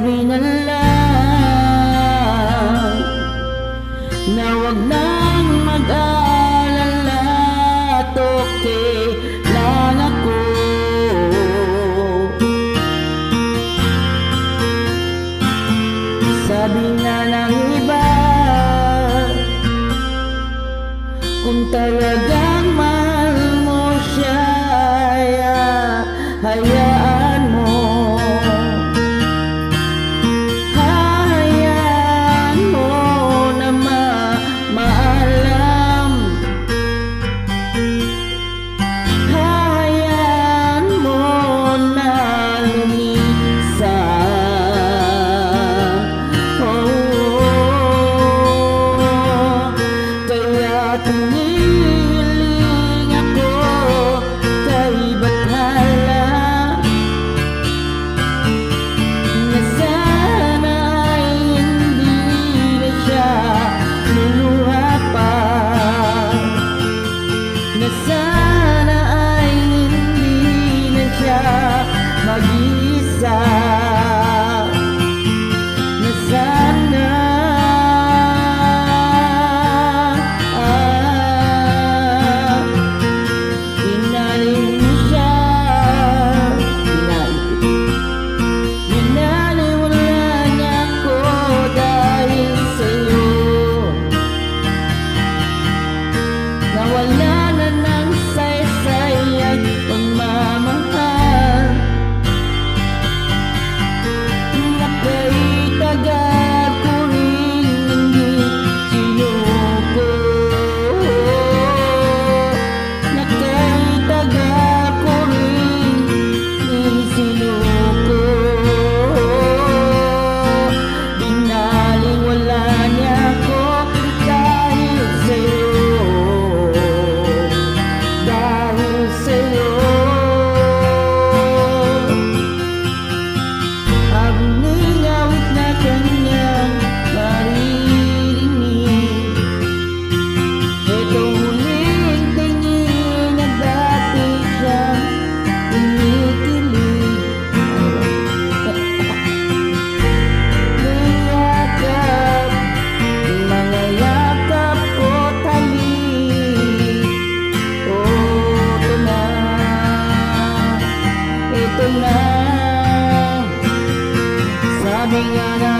rin alam Na wag nang mag-alala At okay lang ako. Sabi na ng iba Kung talaga Sabi nga na